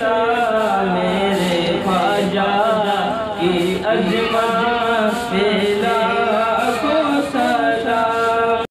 त मेरे पी अ